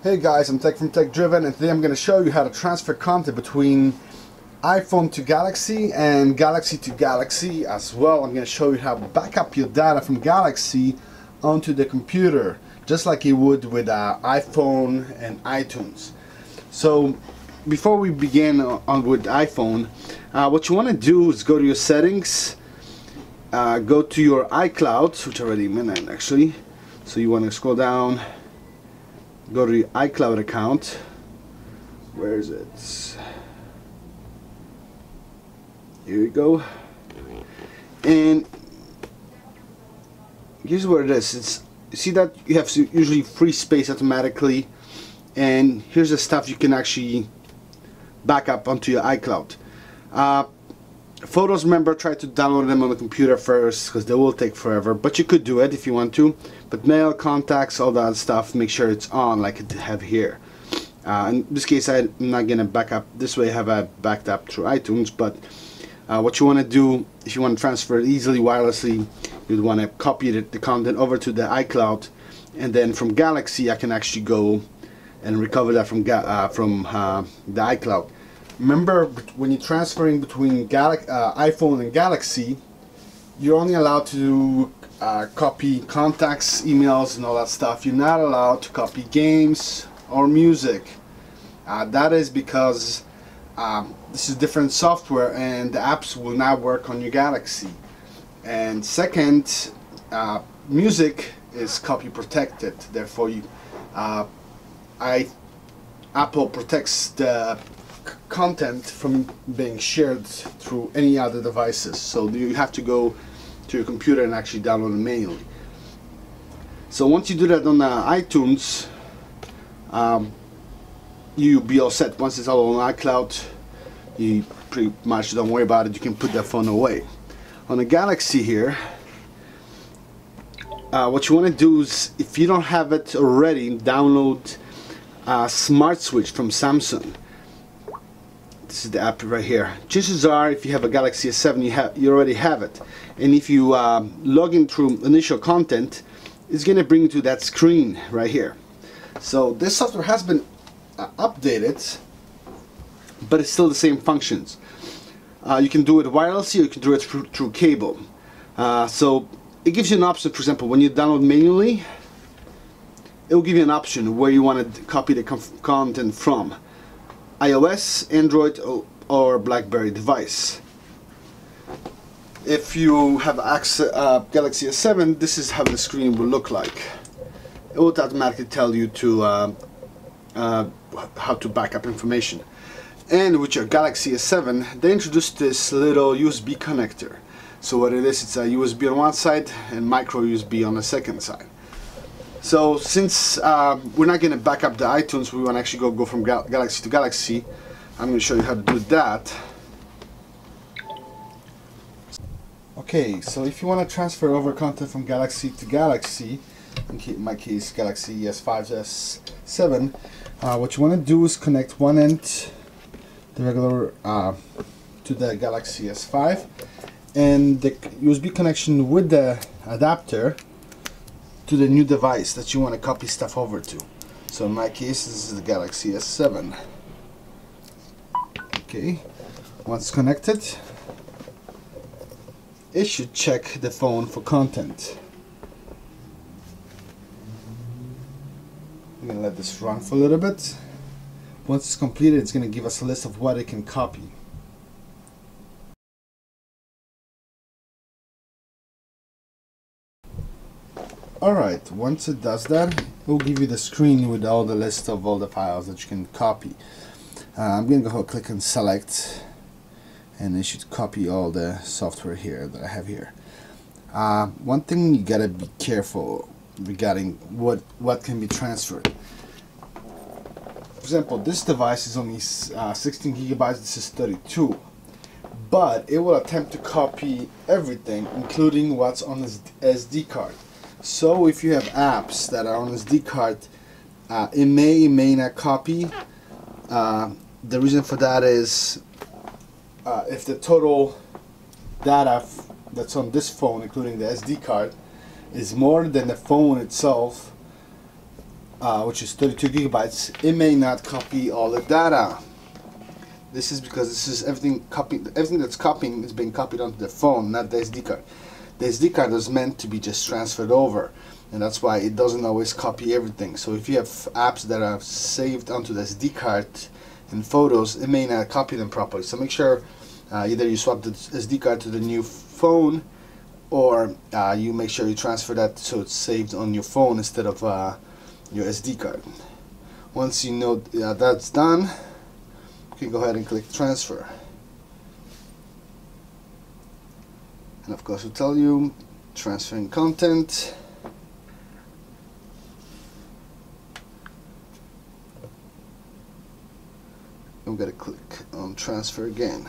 Hey guys, I'm Teck from TeckDriven and today I'm going to show you how to transfer content between iPhone to Galaxy and Galaxy to Galaxy as well. I'm going to show you how to backup your data from Galaxy onto the computer just like you would with uh, iPhone and iTunes. So before we begin on with iPhone, uh, what you want to do is go to your settings, uh, go to your iCloud, which I already in actually. So you want to scroll down go to your iCloud account. Where is it? Here you go. And here's what it is. It's see that you have usually free space automatically. And here's the stuff you can actually back up onto your iCloud. Uh, photos remember try to download them on the computer first because they will take forever but you could do it if you want to. But mail contacts all that stuff make sure it's on like I have here. Uh, in this case I'm not gonna back up. This way I have a backed up through iTunes but uh, what you want to do if you want to transfer it easily wirelessly you'd want to copy the, the content over to the iCloud and then from Galaxy I can actually go and recover that from, uh, from uh, the iCloud remember when you're transferring between Gal uh, iPhone and Galaxy you're only allowed to uh, copy contacts emails and all that stuff. You're not allowed to copy games or music. Uh, that is because um, this is different software and the apps will not work on your Galaxy. And second uh, music is copy protected. Therefore you uh, I Apple protects the content from being shared through any other devices. So you have to go to your computer and actually download it manually. So once you do that on uh, iTunes, um, you'll be all set. Once it's all on iCloud, you pretty much don't worry about it. You can put that phone away. On the Galaxy here, uh, what you want to do is, if you don't have it already, download uh, Smart Switch from Samsung this is the app right here. Chances are if you have a Galaxy S7 you have you already have it. And if you uh, log in through initial content it's gonna bring you to that screen right here. So this software has been uh, updated but it's still the same functions. Uh, you can do it wirelessly you can do it through, through cable. Uh, so it gives you an option for example when you download manually it will give you an option where you want to copy the content from iOS, Android or BlackBerry device. If you have access uh, Galaxy S7, this is how the screen will look like. It will automatically tell you to uh, uh, how to back up information. And with your Galaxy S7, they introduced this little USB connector. So what it is, it's a USB on one side and micro USB on the second side. So since uh, we're not going to back up the iTunes, we want to actually go, go from Gal Galaxy to Galaxy. I'm going to show you how to do that. Okay, so if you want to transfer over content from Galaxy to Galaxy, in my case Galaxy S5, S7, uh, what you want to do is connect one end, the regular, uh, to the Galaxy S5, and the USB connection with the adapter to the new device that you want to copy stuff over to. So in my case, this is the Galaxy S7. Okay, once connected, it should check the phone for content. I'm gonna let this run for a little bit. Once it's completed, it's gonna give us a list of what it can copy. Alright, once it does that, it will give you the screen with all the list of all the files that you can copy. Uh, I'm going to go click and select and it should copy all the software here that I have here. Uh, one thing you gotta be careful regarding what what can be transferred. For example, this device is only uh, 16 gigabytes. This is 32, but it will attempt to copy everything, including what's on this SD card. So if you have apps that are on SD card, uh, it may, it may not copy. Uh, the reason for that is uh, if the total data that's on this phone, including the SD card, is more than the phone itself, uh, which is 32 gigabytes, it may not copy all the data. This is because this is everything copy everything that's copying is being copied onto the phone, not the SD card. The SD card is meant to be just transferred over, and that's why it doesn't always copy everything. So if you have apps that are saved onto the SD card in photos, it may not copy them properly. So make sure uh, either you swap the SD card to the new phone, or uh, you make sure you transfer that so it's saved on your phone instead of uh, your SD card. Once you know uh, that's done you can go ahead and click transfer and of course will tell you transferring content. I'm to click on transfer again.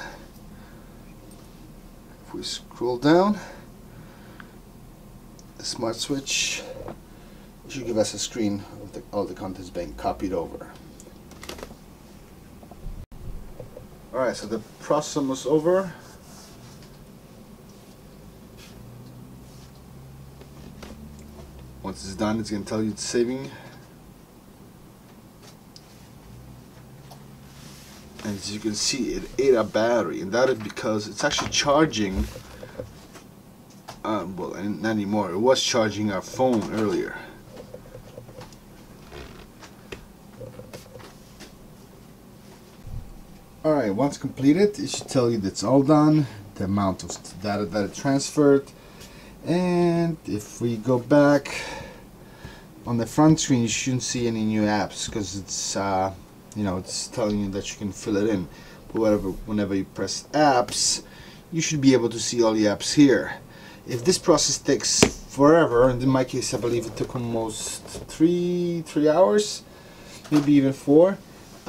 If we scroll down the smart switch should give us a screen of the, all the contents being copied over. Alright, so the process almost over. Once it's done, it's going to tell you it's saving. And as you can see, it ate a battery, and that is because it's actually charging. Uh, well, not anymore. It was charging our phone earlier. Alright, once completed, it should tell you that it's all done, the amount of data that it transferred, and if we go back on the front screen, you shouldn't see any new apps because it's, uh, you know, it's telling you that you can fill it in. But whatever, whenever you press apps, you should be able to see all the apps here. If this process takes forever, and in my case, I believe it took almost three, three hours, maybe even four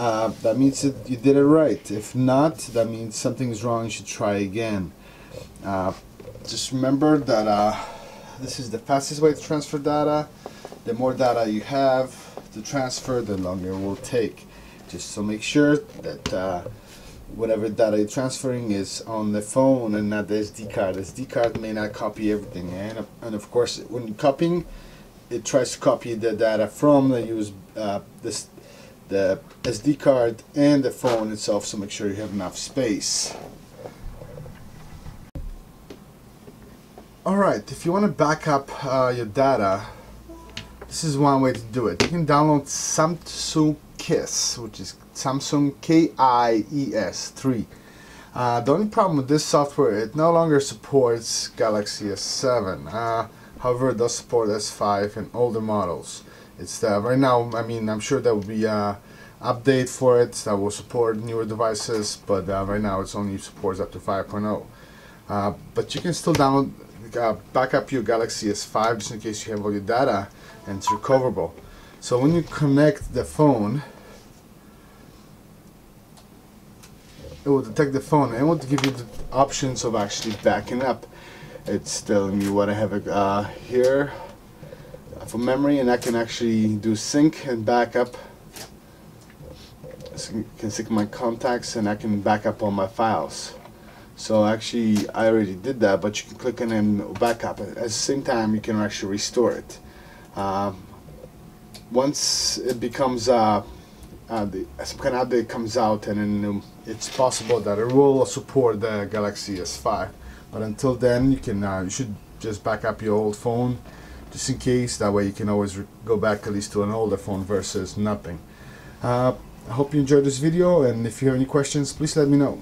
uh, that means that you did it right. If not, that means something's wrong. You should try again. Uh, just remember that uh, this is the fastest way to transfer data. The more data you have to transfer, the longer it will take. Just so make sure that uh, whatever data you're transferring is on the phone and not the SD card. The SD card may not copy everything, and, and of course, when you're copying, it tries to copy the data from the use uh, this the SD card and the phone itself so make sure you have enough space. Alright, if you want to back up uh, your data, this is one way to do it. You can download Samsung Kies, which is Samsung K-I-E-S 3. Uh, the only problem with this software, it no longer supports Galaxy S7. Uh, however, it does support S5 and older models. It's uh, right now. I mean, I'm sure there will be a update for it that will support newer devices, but uh, right now it's only supports up to 5.0. Uh, but you can still download, uh, back up your Galaxy S5 just in case you have all your data and it's recoverable. So when you connect the phone, it will detect the phone and it will give you the options of actually backing up. It's telling me what I have uh, here for memory and I can actually do sync and backup so can sync my contacts and I can back up all my files so actually I already did that but you can click on and backup at the same time you can actually restore it uh, once it becomes uh, uh, the, some kind of update comes out and then um, it's possible that it will support the Galaxy S5 but until then you can uh, you should just back up your old phone just in case. That way you can always go back at least to an older phone versus nothing. Uh, I hope you enjoyed this video and if you have any questions please let me know.